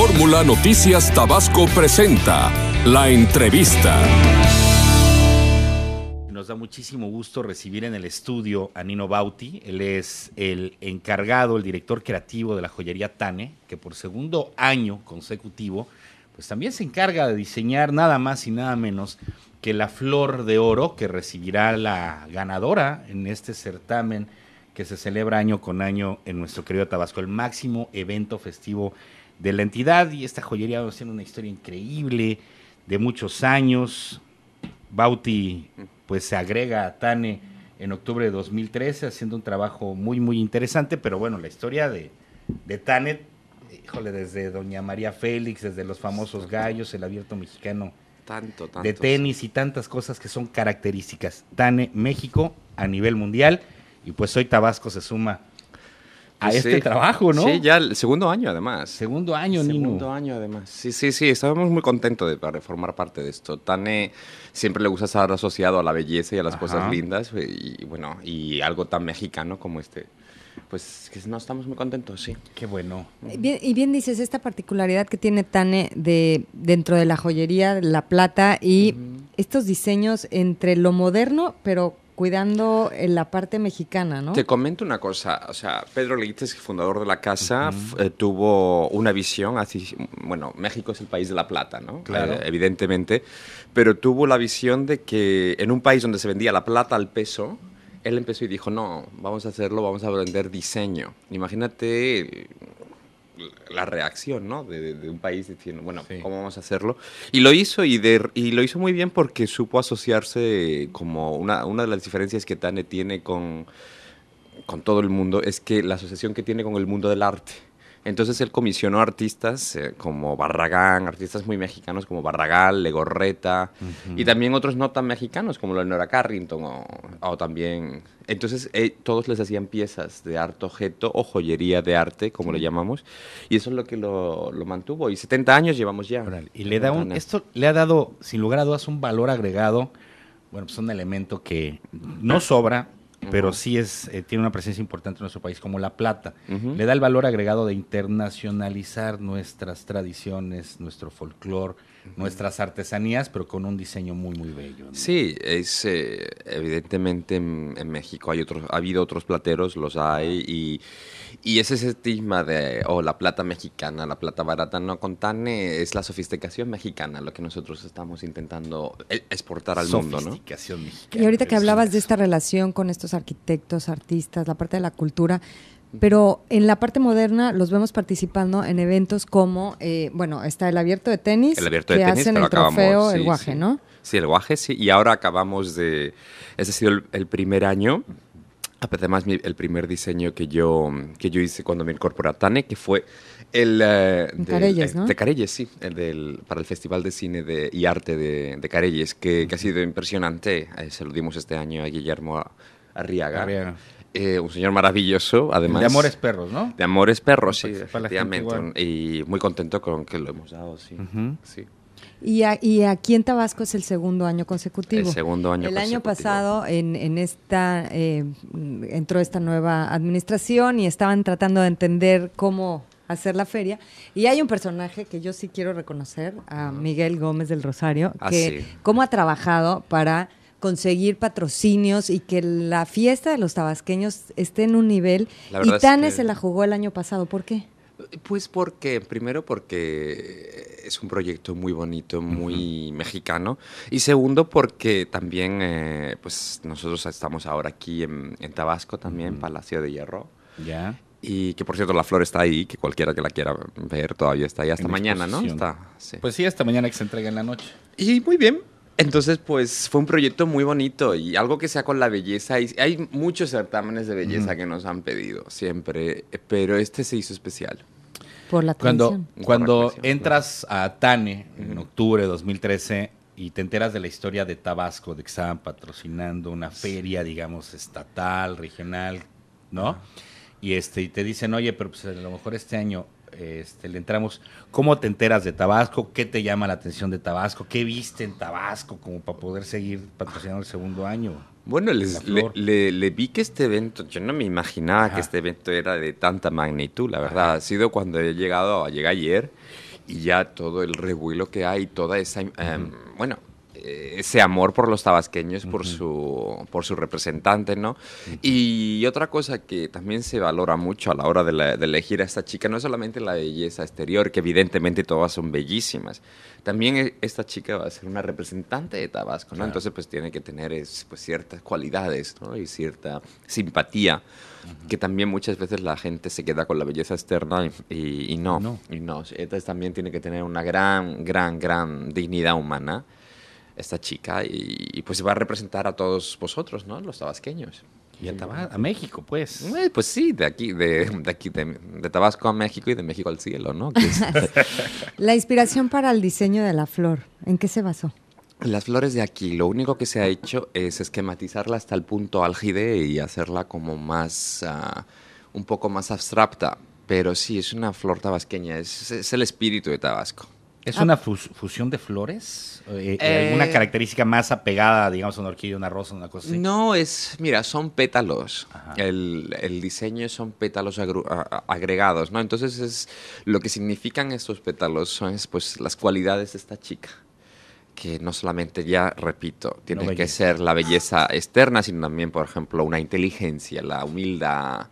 Fórmula Noticias Tabasco presenta la entrevista. Nos da muchísimo gusto recibir en el estudio a Nino Bauti. Él es el encargado, el director creativo de la joyería Tane, que por segundo año consecutivo, pues también se encarga de diseñar nada más y nada menos que la flor de oro que recibirá la ganadora en este certamen que se celebra año con año en nuestro querido Tabasco, el máximo evento festivo de la entidad. Y esta joyería va a ser una historia increíble de muchos años. Bauti pues se agrega a Tane en octubre de 2013 haciendo un trabajo muy muy interesante, pero bueno, la historia de, de Tane, híjole, desde Doña María Félix, desde los famosos gallos, el abierto mexicano tanto, tanto, de tenis y tantas cosas que son características. Tane México a nivel mundial y pues hoy Tabasco se suma a Pues este sí. trabajo, ¿no? Sí, ya el segundo año además. Segundo año, Nino. Segundo año además. Sí, sí, sí, estábamos muy contentos de formar parte de esto. Tane siempre le gusta estar asociado a la belleza y a las Ajá. cosas lindas y, bueno, y algo tan mexicano como este. Pues que no estamos muy contentos, sí. Qué bueno. Bien- y bien dices, esta particularidad que tiene Tane de, dentro de la joyería, la plata y estos diseños entre lo moderno, pero cuidando en la parte mexicana, ¿no? Te comento una cosa, o sea, Pedro Leites, fundador de la casa, eh, tuvo una visión así, bueno, México es el país de la plata, ¿no? Claro. Eh, evidentemente, pero tuvo la visión de que en un país donde se vendía la plata al peso, él empezó y dijo, no, vamos a hacerlo, vamos a vender diseño. Imagínate la reacción, ¿no? De, un país diciendo, bueno, Sí. ¿cómo vamos a hacerlo? Y lo hizo y, de- y lo hizo muy bien porque supo asociarse como una, una de las diferencias que Tane tiene con, con todo el mundo es que la asociación que tiene con el mundo del arte. Entonces él comisionó artistas eh, como Barragán, artistas muy mexicanos como Barragán, Legorreta, y también otros no tan mexicanos como Leonora Carrington o, o también... Entonces eh, todos les hacían piezas de arte objeto o joyería de arte, como le llamamos, y eso es lo que lo, lo mantuvo. Y 70 años llevamos ya. Y le da un, esto le ha dado, sin lugar a dudas, un valor agregado. Bueno, pues un elemento que no sobra, pero sí es, eh, tiene una presencia importante en nuestro país, como la plata. Ujú. Le da el valor agregado de internacionalizar nuestras tradiciones, nuestro folclore, nuestras artesanías, pero con un diseño muy, muy bello. ¿no? Sí, es eh, evidentemente en, en México hay otros, ha habido otros plateros, los hay, y, y es ese estigma de, oh, la plata mexicana, la plata barata, no, con Tane es la sofisticación mexicana lo que nosotros estamos intentando eh, exportar al mundo, ¿no? Sofisticación mexicana. Y ahorita que hablabas de esta relación con estos arquitectos, artistas, la parte de la cultura, pero en la parte moderna los vemos participando en eventos como, eh, bueno, está el abierto de tenis, El abierto de que tenis, hacen el trofeo, acabamos, el sí, guaje, sí. ¿no? Sí, el guaje, sí. Y ahora acabamos de... Ese ha sido el, el primer año. Además, el primer diseño que yo, que yo hice cuando me incorporé a Tane, que fue el... eh, del- Carelles, eh, ¿no? De Carelles, sí. el del, para el Festival de Cine de, y Arte de, de Carelles, que, que ha sido impresionante. Eh, se lo dimos este año a Guillermo Arriaga. Arriaga. Eh, un señor maravilloso, además. de Amores Perros, ¿no? De Amores Perros, sí, efectivamente. Y muy contento con que lo hemos dado, sí. Y, a- y aquí en Tabasco es el segundo año consecutivo. El segundo año El año pasado en, en esta eh, entró esta nueva administración y estaban tratando de entender cómo hacer la feria. Y hay un personaje que yo sí quiero reconocer, a Miguel Gómez del Rosario, Ah, que sí. cómo ha trabajado para conseguir patrocinios y que la fiesta de los tabasqueños esté en un nivel. La Y Tane que- se la jugó el año pasado. ¿Por qué? Pues porque, primero porque es un proyecto muy bonito, muy mexicano, y segundo porque también, eh, pues nosotros estamos ahora aquí en, en Tabasco también, Palacio de Hierro, Ya. y que por cierto la flor está ahí, que cualquiera que la quiera ver todavía está ahí hasta En mañana, ¿no? Está, sí. Pues sí, hasta mañana que se entrega en la noche. Y muy bien. Entonces, pues fue un proyecto muy bonito y algo que sea con la belleza. Y hay muchos certámenes de belleza que nos han pedido siempre, pero este se hizo especial. Por la Cuando, tradición. cuando entras a Tane en octubre de 2013 y te enteras de la historia de Tabasco, de que estaban patrocinando una feria, digamos, estatal, regional, ¿no? Y este y te dicen, oye, pero pues a lo mejor este año este, le entramos. ¿Cómo te enteras de Tabasco? ¿Qué te llama la atención de Tabasco? ¿Qué viste en Tabasco como para poder seguir patrocinando el segundo año? Bueno, les- le, flor. le- le vi que este evento, yo no me imaginaba Ajá. que este evento era de tanta magnitud, la verdad. Ha sido cuando he llegado, llegué ayer y ya todo el revuelo que hay, toda esa, em, bueno, ese amor por los tabasqueños, por, su, por su representante, ¿no? Y otra cosa que también se valora mucho a la hora de, la- de elegir a esta chica, no es solamente la belleza exterior, que evidentemente todas son bellísimas, también e- esta chica va a ser una representante de Tabasco, ¿no? Entonces pues tiene que tener es, pues, ciertas cualidades, ¿no? Y cierta simpatía, que también muchas veces la gente se queda con la belleza externa y, y- y no, No. y no. Entonces también tiene que tener una gran, gran, gran dignidad humana esta chica y, y, pues va a representar a todos vosotros, ¿no? Los tabasqueños. Y a, México, pues. Eh, Pues sí, de aquí, de, de aquí, de, de Tabasco a México y de México al cielo, ¿no? La inspiración para el diseño de la flor, ¿en qué se basó? Las flores de aquí, lo único que se ha hecho es esquematizarla hasta el punto álgide y hacerla como más, ah, un poco más abstracta. Pero sí, es una flor tabasqueña, es, es el espíritu de Tabasco. ¿Es Ah. una fus- fusión de flores? Eh, Eh, ¿Alguna característica más apegada, digamos, a una orquídea, una rosa, una cosa así? No, es, mira, son pétalos. El, el diseño son pétalos agregados, ¿no? Entonces es lo que significan estos pétalos son es, pues las cualidades de esta chica. Que no solamente ya, repito, tiene que ser la belleza externa, sino también, por ejemplo, una inteligencia, la humildad.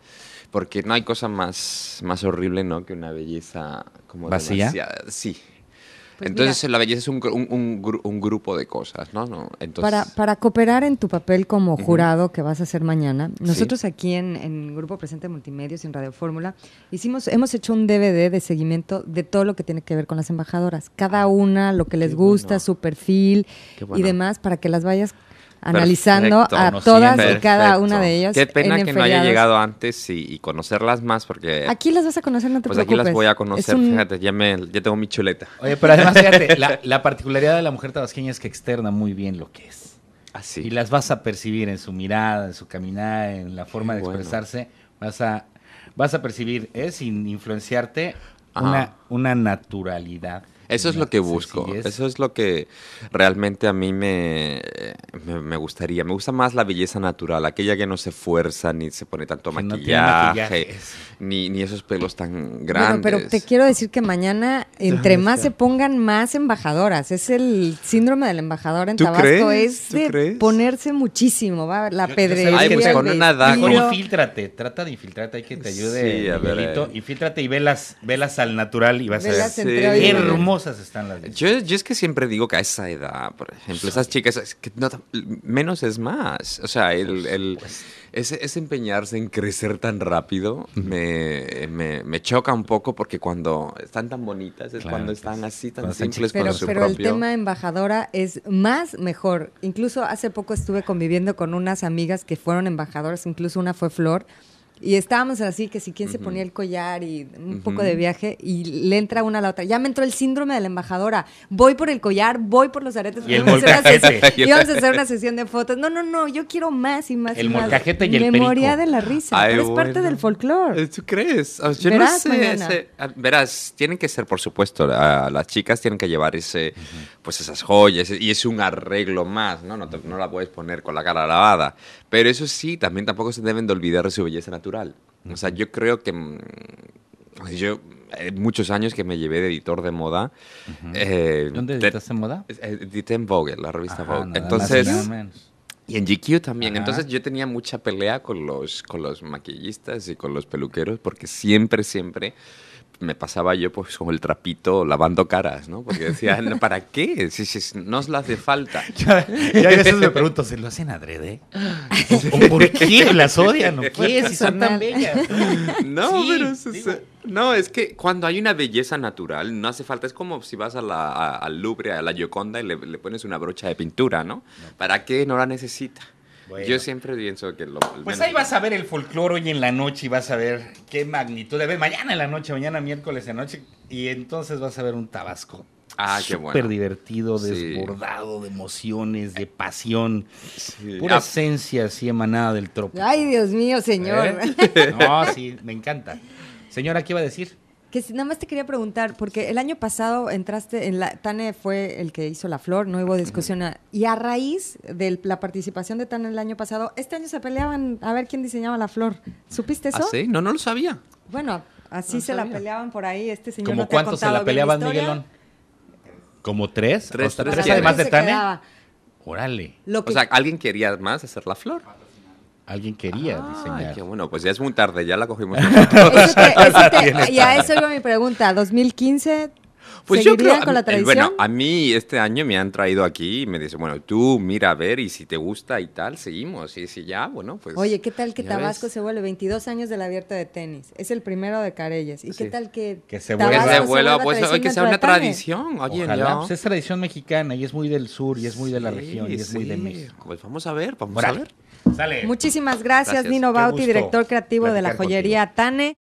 Porque no hay cosa más, más horrible, ¿no? Que una belleza como ¿Vacía? demasiada- Sí. Pues Entonces mira. la belleza es un, un, un gru- un grupo de cosas, ¿no? no entonces, Para, para cooperar en tu papel como jurado que vas a hacer mañana, nosotros aquí en, en Grupo Presente Multimedios y en Radio Fórmula hicimos, hemos hecho un DVD de seguimiento de todo lo que tiene que ver con las embajadoras. Cada una, lo que les gusta, bueno. su perfil y demás, para que las vayas analizando Perfecto, a todas y cada Perfecto. una de ellas. Qué pena en que no haya llegado antes y, y conocerlas más porque Aquí las vas a conocer, no te pues aquí preocupes. las voy a Es conocer, un- fíjate, ya, me, ya tengo mi chuleta. Oye, pero además, fíjate, la, la particularidad de la mujer tabasqueña es que externa muy bien lo que es. Así. Y las vas a percibir en su mirada, en su caminar, en la forma de Bueno. expresarse. Vas a, vas a percibir, eh, sin influenciarte, Ajá. una, una naturalidad. Eso es una lo que busco, sencillez. eso es lo que realmente a mí me, me, me gustaría. Me gusta más la belleza natural, aquella que no se fuerza ni se pone tanto Que maquillaje, ni, ni esos pelos tan Bueno, grandes. pero te quiero decir que mañana, entre más se pongan, más embajadoras. Es el síndrome del embajador en ¿Tú Tabasco. crees? Es ¿Tú de crees? ponerse muchísimo. Va la pedrería. que pues con una daga, tiro. infíltrate, trata de infiltrarte, hay que te ayude Sí, a ver, eh. Infíltrate y velas, velas al natural y vas Velas a ver qué. Hermosas están las Yo, yo es que siempre digo que a esa edad, por ejemplo, esas chicas, es que no menos es más. O sea, el, el- ese, ese empeñarse en crecer tan rápido me, me- me choca un poco porque cuando están tan bonitas es Claro, cuando pues, están así, tan cuando simples Pero, con su pero el propio... tema embajadora es más mejor. Incluso hace poco estuve conviviendo con unas amigas que fueron embajadoras, incluso una fue Flor. Y estábamos así, que si quien se Ujú. ponía el collar y un Ujú. poco de viaje, y le entra una a la otra. Ya me entró el síndrome de la embajadora. Voy por el collar, voy por los aretes. Y el vamos a hacer una y vamos a hacer una sesión de fotos. No, no, no, yo quiero más y más. El y más. molcajete y el Me moría perico. de la risa. Ay, pero es parte bueno. del folclore. Eh, ¿Tú crees? Ah, Yo Verás no sé. ese- ah, verás, tienen que ser, por supuesto, a- las chicas tienen que llevar ese, pues esas joyas y es un arreglo más, ¿no? No, te- no la puedes poner con la cara lavada. Pero eso sí, también tampoco se deben de olvidar de su belleza natural. O sea, yo creo que mm, yo eh, muchos años que me llevé de editor de moda. eh, ¿Dónde te- estás en moda? eh, Edité en Vogue, la revista Ajá, Vogue. Entonces, nada menos. y en GQ también. Ajá. Entonces yo tenía mucha pelea con los, con los maquillistas y con los peluqueros porque siempre, siempre me pasaba yo pues con el trapito lavando caras, ¿no? Porque decía, "No, ¿para qué? Si, si no os la hace falta. Ya, ya a veces me pregunto, ¿se lo hacen adrede? ¿O, o por qué las odian? ¿O qué? Si son tan bellas. No, Sí, pero es, digo. no, es que cuando hay una belleza natural, no hace falta. Es como si vas a la, a- al Louvre, a la Gioconda y le, le pones una brocha de pintura, ¿no? ¿Para qué no la necesita? Bueno. Yo siempre pienso que lo... Pues menos- ahí vas a ver el folclore hoy en la noche y vas a ver qué magnitud. A ver, mañana en la noche, mañana miércoles en la noche. Y entonces vas a ver un Tabasco. Ah, qué Súper bueno. divertido, Sí. desbordado de emociones, de pasión. Sí. Pura Ah, esencia así emanada del trópico. Ay, Dios mío, señor. ¿Eh? No, sí, me encanta. Señora, ¿qué iba a decir? Que si- nada más te quería preguntar, porque el año pasado entraste en la. Tane fue el que hizo la flor, no hubo discusión. a- Y a raíz de la participación de Tane el año pasado, este año se peleaban a ver quién diseñaba la flor. ¿Supiste eso? ¿Ah, sí? No, no lo sabía. Bueno, Así No se la peleaban por ahí. Este señor ¿Como no cuántos se la peleaban. Miguelón? ¿Como tres? Tres, tres tres además de Tane. quedaba. Órale. Lo que O sea, ¿alguien quería más hacer la flor? Alguien quería Ay, diseñar. qué bueno, pues ya es muy tarde, ya la cogimos nosotros. Eso te- eso te- y a eso iba mi pregunta. ¿2015 Pues yo creo, con la eh, tradición? bueno, a mí este año me han traído aquí y me dicen, bueno, tú mira a ver y si te gusta y tal, seguimos. Y si ya, bueno, pues... Oye, ¿qué tal que Tabasco ves. se vuelve 22 años del abierto de tenis? Es el primero de Carelles. ¿Y Sí. qué tal que, Que se Que vuelva- Tabasco se vuelva, pues, que sea una de tradición. Oye, Ojalá, pues es tradición mexicana y es muy del sur y es muy de la Sí, región y es muy de. México. Pues vamos a ver, vamos a ver. Sale. Muchísimas gracias, Gracias. Nino Bauti, director creativo de la joyería Tane.